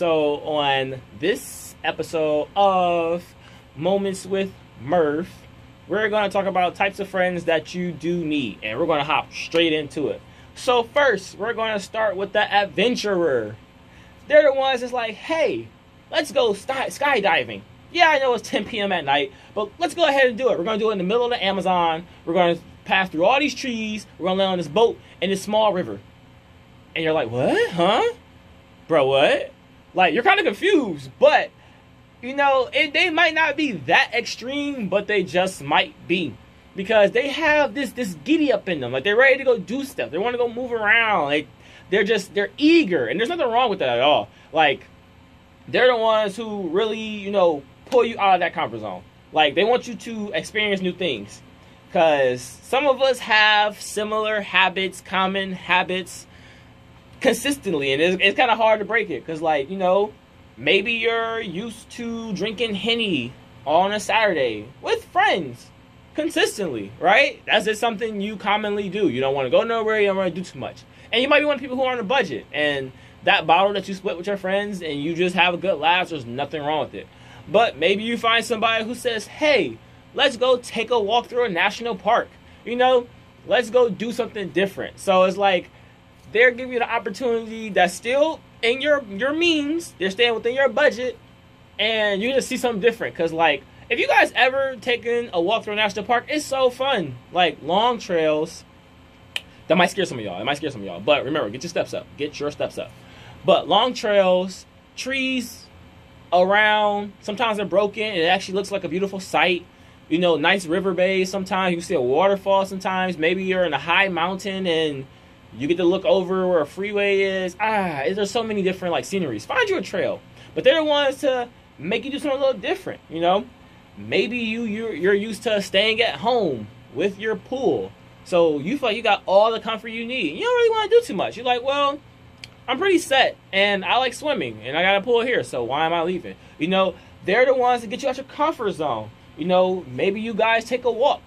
So, on this episode of Moments with Murph, we're going to talk about types of friends that you do need, and we're going to hop straight into it. So, first, we're going to start with the adventurer. They're the ones that's like, hey, let's go sky- skydiving. Yeah, I know it's 10 p.m. at night, but let's go ahead and do it. We're going to do it in the middle of the Amazon. We're going to pass through all these trees. We're going to land on this boat in this small river. And you're like, what? Huh? Bro, what? Like, you're kind of confused, but, you know, it, they might not be that extreme, but they just might be. Because they have this this giddy up in them. Like, they're ready to go do stuff. They want to go move around. Like, they're just, they're eager. And there's nothing wrong with that at all. Like, they're the ones who really, you know, pull you out of that comfort zone. Like, they want you to experience new things. Because some of us have similar habits, common habits, consistently, and it's, it's kind of hard to break it because, like, you know, maybe you're used to drinking henny on a Saturday with friends consistently, right? That's just something you commonly do. You don't want to go nowhere, you don't want to do too much, and you might be one of the people who are on a budget, and that bottle that you split with your friends and you just have a good laugh, there's nothing wrong with it. But maybe you find somebody who says, "Hey, let's go take a walk through a national park." You know, let's go do something different. So it's like they're giving you the opportunity that's still in your your means. They're staying within your budget, and you just see something different. Cause like, if you guys ever taken a walk through a national park, it's so fun. Like long trails. That might scare some of y'all. It might scare some of y'all. But remember, get your steps up. Get your steps up. But long trails, trees around. Sometimes they're broken. It actually looks like a beautiful sight. You know, nice river bays. Sometimes you see a waterfall. Sometimes maybe you're in a high mountain and you get to look over where a freeway is. Ah, there's so many different like sceneries. Find you a trail, but they're the ones to make you do something a little different. You know, maybe you you're, you're used to staying at home with your pool, so you feel like you got all the comfort you need. You don't really want to do too much. You're like, well, I'm pretty set, and I like swimming, and I got a pool here, so why am I leaving? You know, they're the ones that get you out your comfort zone. You know, maybe you guys take a walk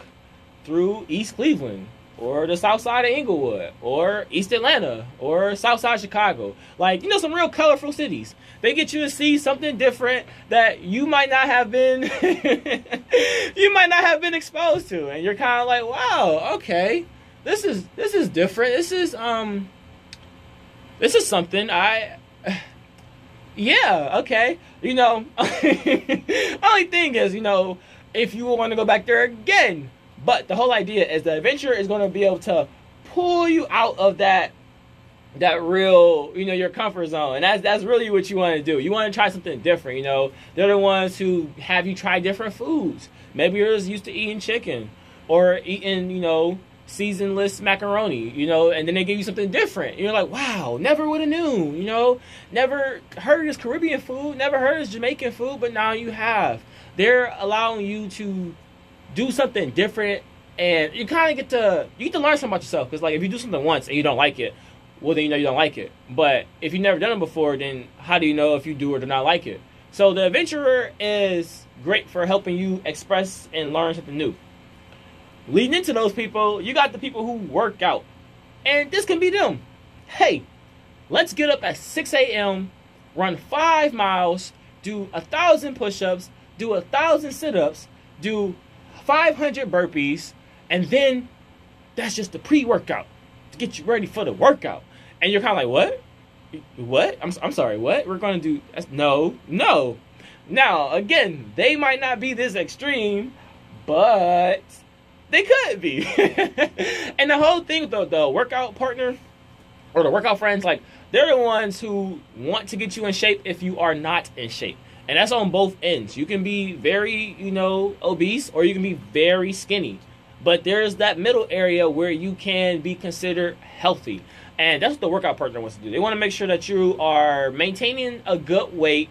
through East Cleveland or the south side of Inglewood, or East Atlanta, or south side Chicago. Like, you know, some real colorful cities. They get you to see something different that you might not have been you might not have been exposed to. And you're kind of like, wow, okay. This is this is different. This is um this is something I yeah, okay. You know, only thing is, you know, if you want to go back there again, but the whole idea is the adventure is going to be able to pull you out of that that real, you know, your comfort zone. And that's that's really what you want to do. You want to try something different, you know. They're the ones who have you try different foods. Maybe you're just used to eating chicken or eating, you know, seasonless macaroni, you know, and then they give you something different. You're like, wow, never would have known, you know, never heard this Caribbean food, never heard this Jamaican food, but now you have. They're allowing you to do something different and you kind of get to you get to learn something about yourself because like if you do something once and you don't like it well then you know you don't like it. But if you've never done it before then how do you know if you do or do not like it? So the adventurer is great for helping you express and learn something new. Leading into those people you got the people who work out. And this can be them. Hey let's get up at 6 a.m run five miles do a thousand push-ups do a thousand sit-ups do 500 burpees, and then that's just the pre-workout to get you ready for the workout. And you're kind of like, what? What? I'm, I'm sorry, what? We're going to do, that's, no, no. Now, again, they might not be this extreme, but they could be. and the whole thing with the, the workout partner or the workout friends, like, they're the ones who want to get you in shape if you are not in shape and that's on both ends. You can be very, you know, obese or you can be very skinny. But there's that middle area where you can be considered healthy. And that's what the workout partner wants to do. They want to make sure that you are maintaining a good weight,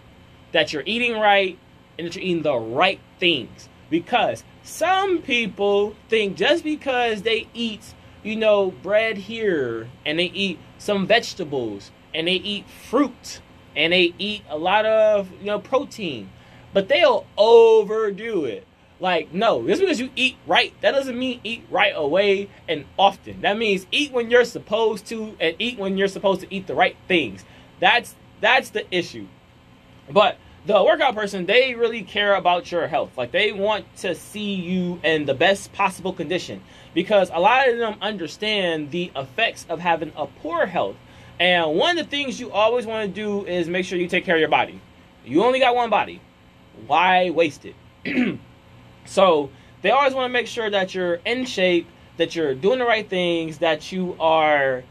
that you're eating right, and that you're eating the right things. Because some people think just because they eat, you know, bread here and they eat some vegetables and they eat fruit and they eat a lot of you know protein, but they'll overdo it. Like no, just because you eat right, that doesn't mean eat right away and often. That means eat when you're supposed to and eat when you're supposed to eat the right things. That's that's the issue. But the workout person, they really care about your health. Like they want to see you in the best possible condition because a lot of them understand the effects of having a poor health. And one of the things you always want to do is make sure you take care of your body. You only got one body. Why waste it? so they always want to make sure that you're in shape, that you're doing the right things, that you are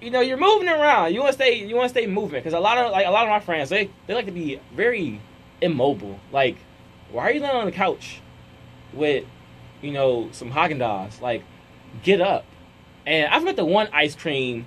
you know, you're moving around. You want to stay. You want to stay moving because a lot of like a lot of my friends, they they like to be very immobile. Like, why are you laying on the couch with, you know, some Haagen Dazs? Like, get up. And I've got the one ice cream.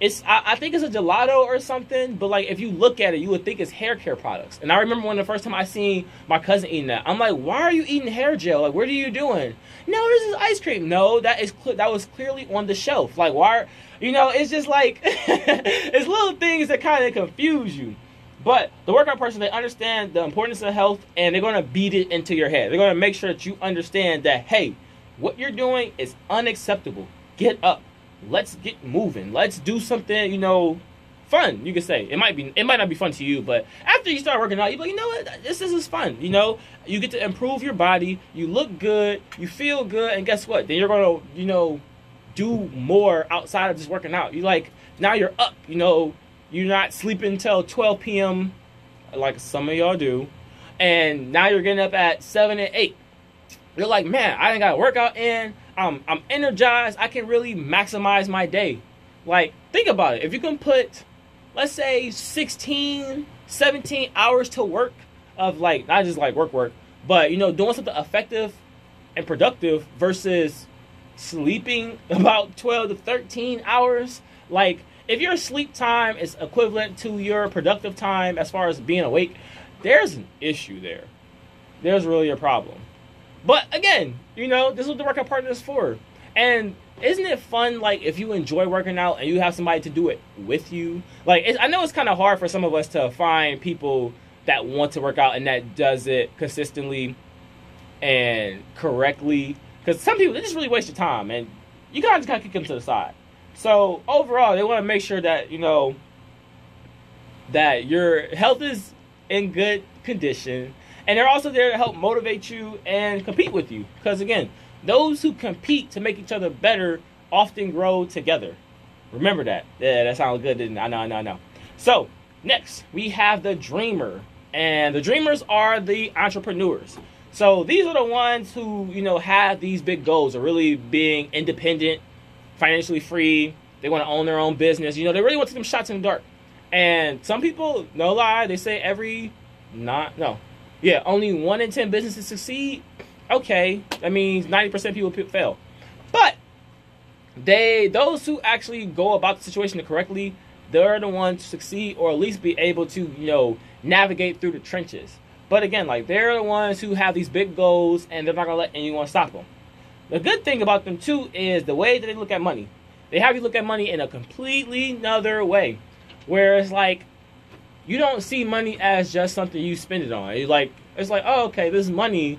It's I, I, think it's a gelato or something, but like if you look at it, you would think it's hair care products. And I remember when the first time I seen my cousin eating that, I'm like, why are you eating hair gel? Like, what are you doing? No, this is ice cream. No, that is cl- that was clearly on the shelf. Like, why? Are, You know, it's just like it's little things that kind of confuse you. But the workout person, they understand the importance of health and they're going to beat it into your head. They're going to make sure that you understand that, hey, what you're doing is unacceptable. Get up. Let's get moving. Let's do something, you know, fun. You could say it might be, it might not be fun to you, but after you start working out, you're like, you know what, this, this is fun. You know, you get to improve your body. You look good. You feel good, and guess what? Then you're gonna, you know, do more outside of just working out. You like now you're up. You know, you're not sleeping until 12 p.m. like some of y'all do, and now you're getting up at seven and eight. You're like, man, I ain't got a workout in. I'm I'm energized. I can really maximize my day. Like, think about it. If you can put, let's say, 16, 17 hours to work of like not just like work work, but you know, doing something effective and productive versus sleeping about 12 to 13 hours, like if your sleep time is equivalent to your productive time as far as being awake, there's an issue there. There's really a problem. But again, you know, this is what the workout partner is for. And isn't it fun, like, if you enjoy working out and you have somebody to do it with you? Like, I know it's kind of hard for some of us to find people that want to work out and that does it consistently and correctly. Because some people, they just really waste your time. And you gotta just kick them to the side. So overall, they want to make sure that you know that your health is in good condition, and they're also there to help motivate you and compete with you. Because again, those who compete to make each other better often grow together. Remember that. Yeah, that sounds good, didn't? I know, I know, I know. So next, we have the dreamer, and the dreamers are the entrepreneurs. So these are the ones who you know have these big goals of really being independent financially free. They want to own their own business. You know, they really want to take them shots in the dark. And some people, no lie, they say every not no, yeah, only one in ten businesses succeed. Okay, that means ninety percent people fail. But they those who actually go about the situation correctly, they're the ones to succeed or at least be able to you know navigate through the trenches. But again, like they're the ones who have these big goals and they're not gonna let anyone stop them. The good thing about them too is the way that they look at money. They have you look at money in a completely another way, where it's like you don't see money as just something you spend it on. You like it's like oh okay, this money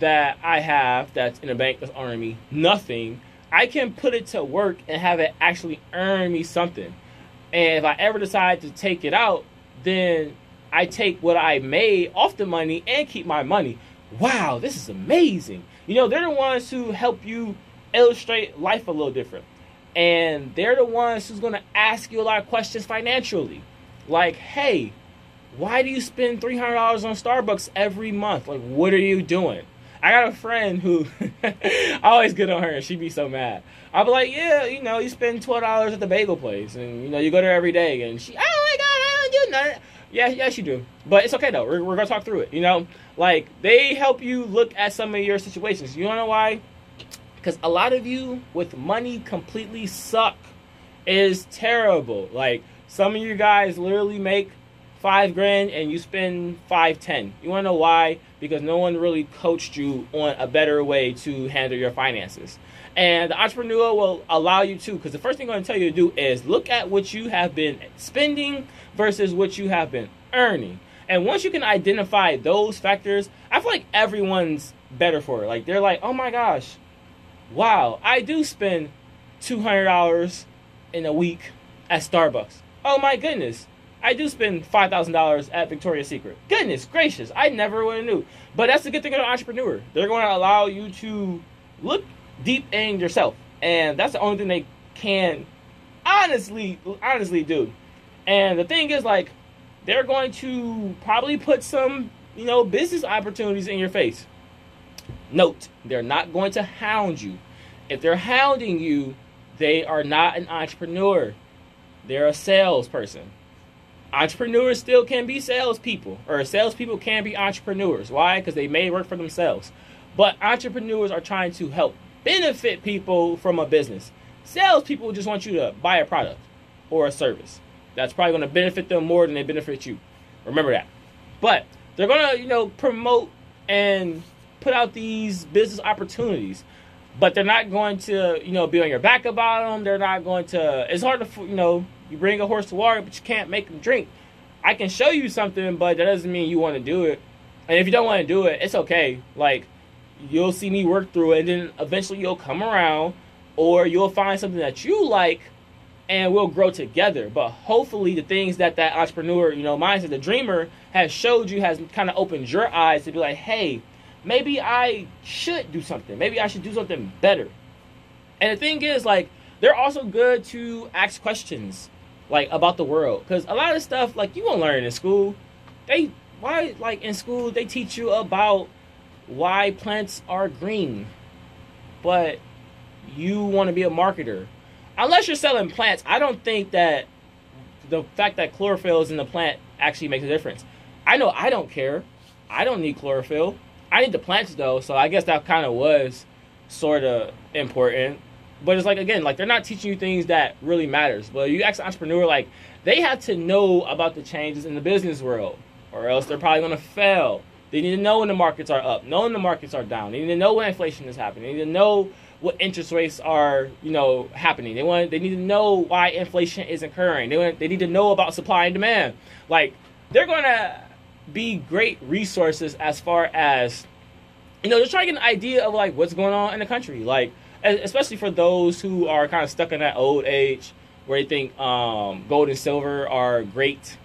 that I have that's in a bank that's earning me nothing. I can put it to work and have it actually earn me something. And if I ever decide to take it out, then I take what I made off the money and keep my money. Wow, this is amazing. You know, they're the ones who help you illustrate life a little different. And they're the ones who's going to ask you a lot of questions financially. Like, hey, why do you spend $300 on Starbucks every month? Like, what are you doing? I got a friend who I always get on her and she'd be so mad. I'd be like, yeah, you know, you spend twelve dollars at the bagel place and you know you go there every day and she, oh my god, I don't do nothing. Yeah, yes, you do. But it's okay though. We're, we're gonna talk through it. You know, like they help you look at some of your situations. You know why? Because a lot of you with money completely suck. Is terrible. Like some of you guys literally make five grand and you spend five ten. You wanna know why? Because no one really coached you on a better way to handle your finances. And the entrepreneur will allow you to, because the first thing I'm going to tell you to do is look at what you have been spending versus what you have been earning. And once you can identify those factors, I feel like everyone's better for it. Like they're like, oh my gosh, wow, I do spend two hundred dollars in a week at Starbucks. Oh my goodness, I do spend five thousand dollars at Victoria's Secret. Goodness gracious, I never would have knew. But that's the good thing of an entrepreneur. They're going to allow you to look deep in yourself, and that's the only thing they can honestly, honestly do. And the thing is, like, they're going to probably put some, you know, business opportunities in your face. Note, they're not going to hound you. If they're hounding you, they are not an entrepreneur. They're a salesperson. Entrepreneurs still can be salespeople, or salespeople can be entrepreneurs. Why? Because they may work for themselves. But entrepreneurs are trying to help benefit people from a business. Salespeople just want you to buy a product or a service. That's probably going to benefit them more than they benefit you. Remember that. But they're going to, you know, promote and put out these business opportunities. But they're not going to, you know, be on your back about them. They're not going to. It's hard to, you know, you bring a horse to water, but you can't make them drink. I can show you something, but that doesn't mean you want to do it. And if you don't want to do it, it's okay. Like, you'll see me work through it, and then eventually you'll come around, or you'll find something that you like and we'll grow together. But hopefully, the things that that entrepreneur, you know, mindset, the dreamer, has showed you has kind of opened your eyes to be like, hey, maybe I should do something. Maybe I should do something better. And the thing is, like, they're also good to ask questions, like about the world, because a lot of stuff, like, you won't learn in school. They why, like, in school they teach you about why plants are green, but you want to be a marketer unless you're selling plants, I don't think that the fact that chlorophyll is in the plant actually makes a difference. I know I don't care. I don't need chlorophyll. I need the plants though, so I guess that kind of was sort of important. But it's like again, like they're not teaching you things that really matters. But you ask an entrepreneur, like they have to know about the changes in the business world, or else they're probably gonna fail. They need to know when the markets are up, know when the markets are down. They need to know when inflation is happening. They need to know what interest rates are, you know, happening. They want they need to know why inflation is occurring. They want they need to know about supply and demand. Like they're going to be great resources as far as you know, they're trying to get an idea of like what's going on in the country. Like especially for those who are kind of stuck in that old age where they think um, gold and silver are great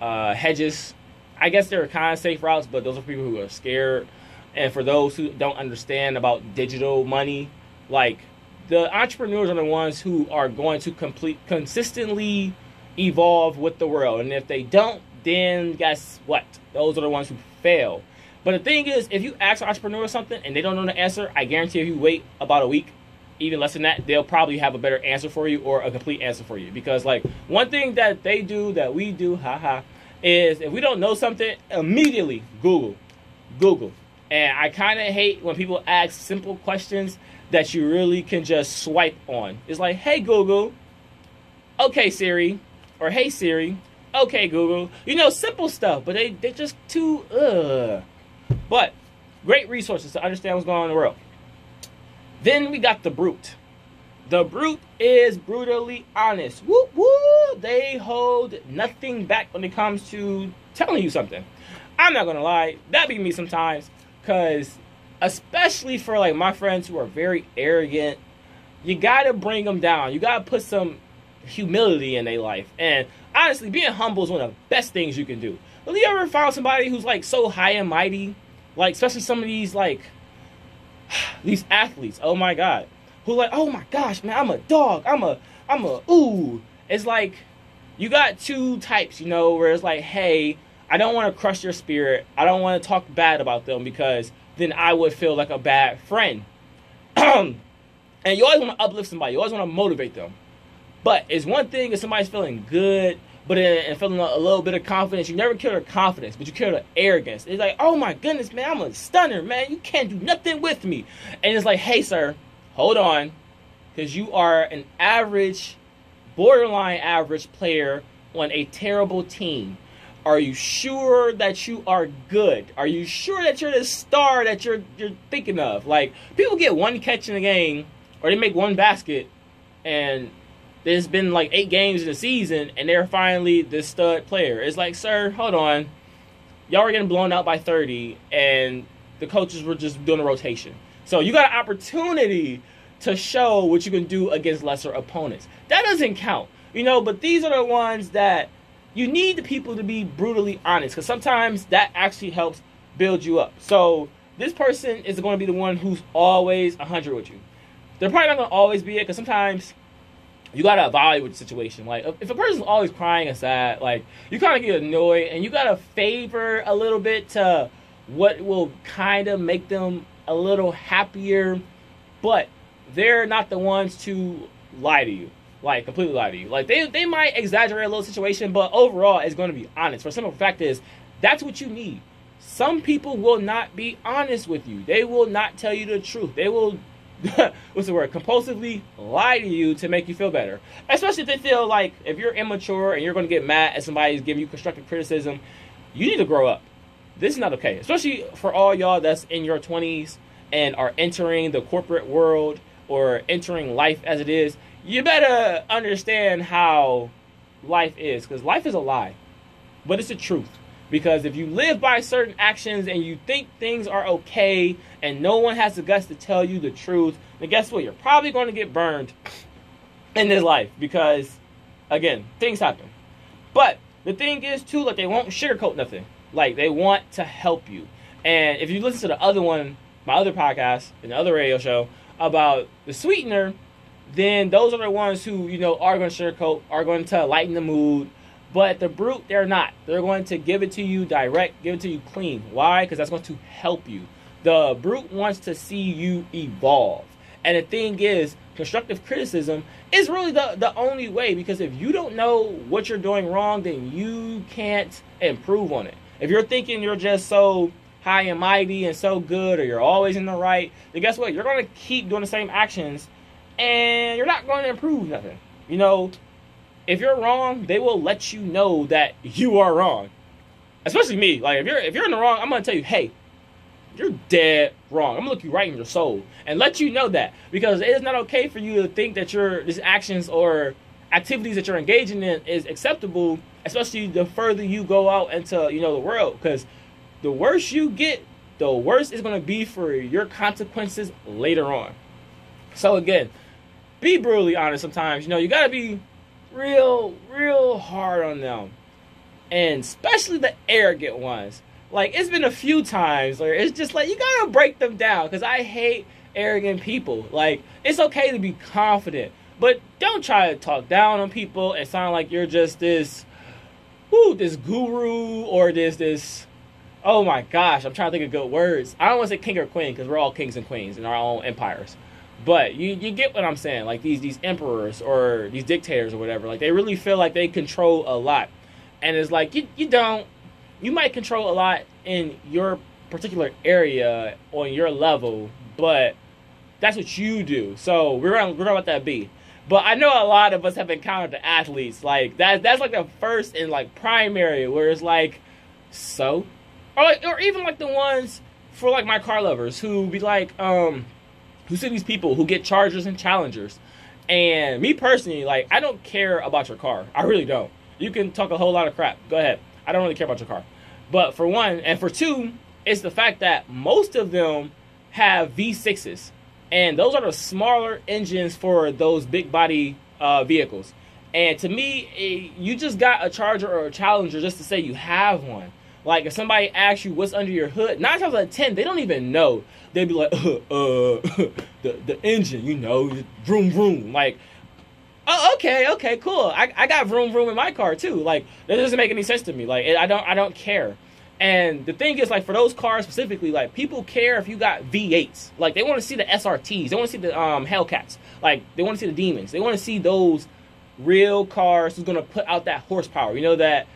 uh, hedges. I guess they're kind of safe routes, but those are people who are scared and for those who don't understand about digital money, like the entrepreneurs are the ones who are going to complete consistently evolve with the world. And if they don't, then guess what? Those are the ones who fail. But the thing is, if you ask an entrepreneur something and they don't know the answer, I guarantee if you wait about a week, even less than that, they'll probably have a better answer for you or a complete answer for you. Because like one thing that they do that we do, haha, is if we don't know something, immediately Google. Google. And I kind of hate when people ask simple questions that you really can just swipe on. It's like, hey, Google, okay, Siri, or hey, Siri, okay, Google. You know, simple stuff, but they, they're just too, ugh. But great resources to understand what's going on in the world. Then we got the brute. The brute is brutally honest. Whoop whoop. They hold nothing back when it comes to telling you something. I'm not gonna lie, that be me sometimes. Because, especially for like my friends who are very arrogant, you gotta bring them down. You gotta put some humility in their life. And honestly, being humble is one of the best things you can do. Have you ever found somebody who's like so high and mighty? Like, especially some of these like these athletes. Oh my god, who like, oh my gosh, man, I'm a dog. I'm a, I'm a ooh. It's like you got two types, you know, where it's like, hey, I don't want to crush your spirit. I don't want to talk bad about them because then I would feel like a bad friend. and you always want to uplift somebody. You always want to motivate them. But it's one thing if somebody's feeling good, but and feeling a, little bit of confidence. You never kill her confidence, but you kill her arrogance. It's like, oh my goodness, man, I'm a stunner, man. You can't do nothing with me. And it's like, hey, sir, hold on, because you are an average, borderline average player on a terrible team. Are you sure that you are good? Are you sure that you're the star that you're you're thinking of? Like people get one catch in a game, or they make one basket, and there's been like eight games in the season, and they're finally the stud player. It's like, sir, hold on, y'all were getting blown out by 30, and the coaches were just doing a rotation. So you got an opportunity to show what you can do against lesser opponents. That doesn't count, you know. But these are the ones that you need the people to be brutally honest because sometimes that actually helps build you up. So this person is going to be the one who's always 100 with you. They're probably not going to always be it because sometimes you got to evaluate the situation. Like, if a person's always crying and sad, like, you kind of get annoyed and you got to favor a little bit to what will kind of make them a little happier, but they're not the ones to lie to you. Like, completely lie to you. Like, they, they might exaggerate a little situation, but overall, it's going to be honest. For simple fact is, that's what you need. Some people will not be honest with you. They will not tell you the truth. They will what's the word? Compulsively lie to you to make you feel better. Especially if they feel like if you're immature and you're going to get mad at somebody who's giving you constructive criticism, you need to grow up. This is not okay. Especially for all y'all that's in your 20s and are entering the corporate world or entering life as it is. You better understand how life is because life is a lie, but it's the truth. Because if you live by certain actions and you think things are okay and no one has the guts to tell you the truth, then guess what? You're probably going to get burned in this life because, again, things happen. But the thing is, too, like they won't sugarcoat nothing. Like they want to help you. And if you listen to the other one, my other podcast and the other radio show about the sweetener, then those are the ones who, you know, are going to sugarcoat, are going to lighten the mood, but the brute, they're not. They're going to give it to you direct, give it to you clean. Why? Because that's going to help you. The brute wants to see you evolve. And the thing is, constructive criticism is really the, the only way because if you don't know what you're doing wrong, then you can't improve on it. If you're thinking you're just so high and mighty and so good or you're always in the right, then guess what? You're going to keep doing the same actions and you're not going to improve nothing. You know, if you're wrong, they will let you know that you are wrong. Especially me. Like if you're if you're in the wrong, I'm gonna tell you, hey, you're dead wrong. I'm gonna look you right in your soul and let you know that because it is not okay for you to think that your these actions or activities that you're engaging in is acceptable, especially the further you go out into you know the world. Because the worse you get, the worse it's gonna be for your consequences later on. So again, be brutally honest. Sometimes you know you gotta be real, real hard on them. And especially the arrogant ones. Like, it's been a few times where it's just like, you gotta break them down. Because I hate arrogant people. Like, it's okay to be confident. But don't try to talk down on people and sound like you're just this, whoo, this guru or this, this, oh my gosh, I'm trying to think of good words. I don't want to say king or queen because we're all kings and queens in our own empires. But you, you get what I'm saying. Like these these emperors or these dictators or whatever, like they really feel like they control a lot. And it's like you you don't you might control a lot in your particular area on your level, but that's what you do. So we're gonna we're gonna let that be. But I know a lot of us have encountered the athletes like that. That's like the first and like primary where it's like, so, or like, or even like the ones for like my car lovers who be like, um, who see these people who get Chargers and Challengers. And me personally, like, I don't care about your car. I really don't. You can talk a whole lot of crap. Go ahead. I don't really care about your car. But for one, and for two, it's the fact that most of them have V6s. And those are the smaller engines for those big body uh, vehicles. And to me, it, you just got a Charger or a Challenger just to say you have one. Like if somebody asks you what's under your hood, nine times out of ten, they don't even know. They'd be like, uh, uh the the engine, you know, vroom vroom. Like, oh, okay, okay, cool. I, I got vroom vroom in my car too. Like, that doesn't make any sense to me. Like, I don't I don't care. And the thing is, like for those cars specifically, like people care if you got V8s. Like they want to see the SRTs. They want to see the um, Hellcats. Like they want to see the Demons. They want to see those real cars who's gonna put out that horsepower. You know that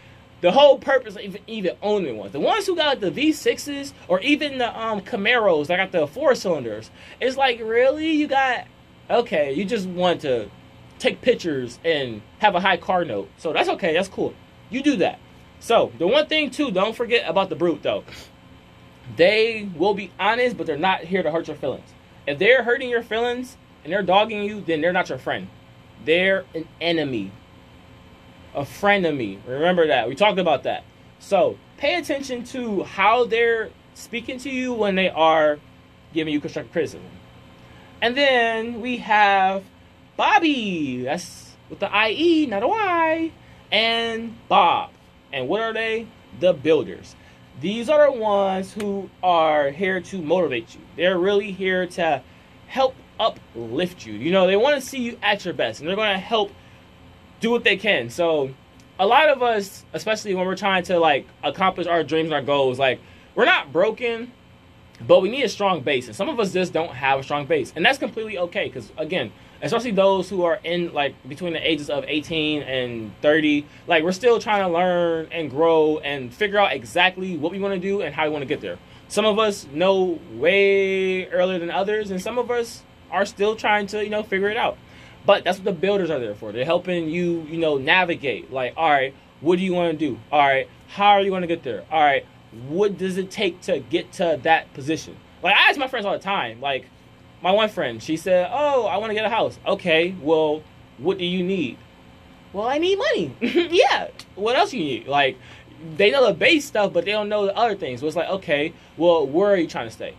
the whole purpose of even, even owning one. The ones who got the V6s or even the um, Camaros that got the four cylinders, it's like, really? You got, okay, you just want to take pictures and have a high car note. So that's okay, that's cool. You do that. So, the one thing, too, don't forget about the brute, though. They will be honest, but they're not here to hurt your feelings. If they're hurting your feelings and they're dogging you, then they're not your friend. They're an enemy a friend of me. Remember that. We talked about that. So pay attention to how they're speaking to you when they are giving you constructive criticism. And then we have Bobbie. That's with the IE, not a Y. and Bob. And what are they? The builders. These are the ones who are here to motivate you. They're really here to help uplift you. You know, they want to see you at your best and they're going to help do what they can. So, a lot of us, especially when we're trying to like accomplish our dreams and our goals, like we're not broken, but we need a strong base. And some of us just don't have a strong base. And that's completely okay because again, especially those who are in like between the ages of 18 and 30 like we're still trying to learn and grow and figure out exactly what we want to do and how we want to get there some of us know way earlier than others and some of us are still trying to you know figure it out but that's what the builders are there for they're helping you you know navigate like all right what do you want to do all right how are you going to get there all right what does it take to get to that position like i ask my friends all the time like my one friend, she said, "Oh, I want to get a house." Okay, well, what do you need? Well, I need money. yeah. What else you need? Like, they know the base stuff, but they don't know the other things. So it's like, okay, well, where are you trying to stay?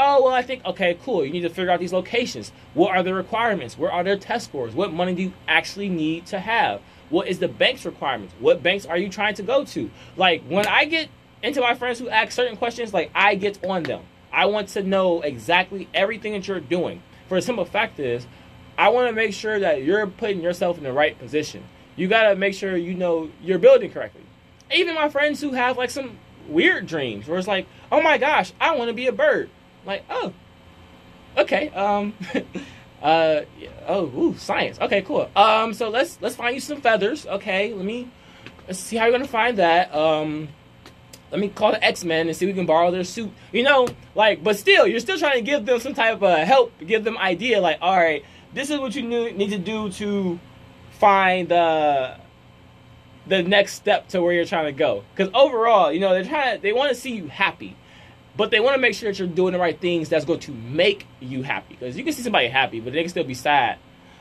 Oh, well, I think, okay, cool. You need to figure out these locations. What are the requirements? Where are their test scores? What money do you actually need to have? What is the bank's requirements? What banks are you trying to go to? Like, when I get into my friends who ask certain questions, like, I get on them. I want to know exactly everything that you're doing. For the simple fact is, I want to make sure that you're putting yourself in the right position. You got to make sure you know you're building correctly. Even my friends who have like some weird dreams where it's like, oh my gosh, I want to be a bird. Like, oh, okay. Um, uh, oh, ooh, science. Okay, cool. Um, so let's let's find you some feathers. Okay, let me let's see how you're gonna find that. Um, let me call the X Men and see if we can borrow their suit. You know, like, but still, you're still trying to give them some type of help, give them idea. Like, all right, this is what you need to do to find the the next step to where you're trying to go. Because overall, you know, they're trying to, they want to see you happy, but they want to make sure that you're doing the right things that's going to make you happy. Because you can see somebody happy, but they can still be sad,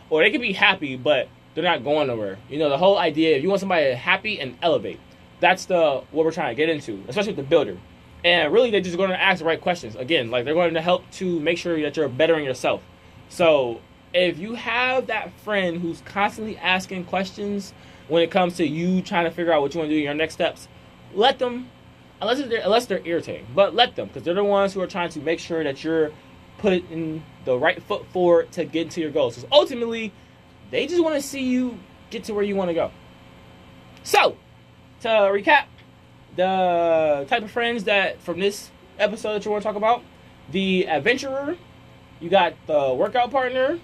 or they can be happy, but they're not going nowhere. You know, the whole idea, if you want somebody happy and elevate that's the what we're trying to get into, especially with the builder. And really, they're just going to ask the right questions. Again, like they're going to help to make sure that you're bettering yourself. So if you have that friend who's constantly asking questions when it comes to you trying to figure out what you want to do in your next steps, let them, unless they're, unless they're irritating, but let them because they're the ones who are trying to make sure that you're putting the right foot forward to get to your goals. Because ultimately, they just want to see you get to where you want to go. So, to recap, the type of friends that from this episode that you want to talk about the adventurer, you got the workout partner,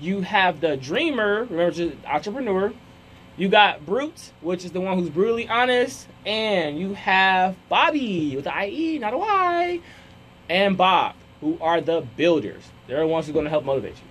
you have the dreamer, remember, entrepreneur, you got Brute, which is the one who's brutally honest, and you have Bobbie with the IE, not a Y, and Bob, who are the builders. They're the ones who are going to help motivate you.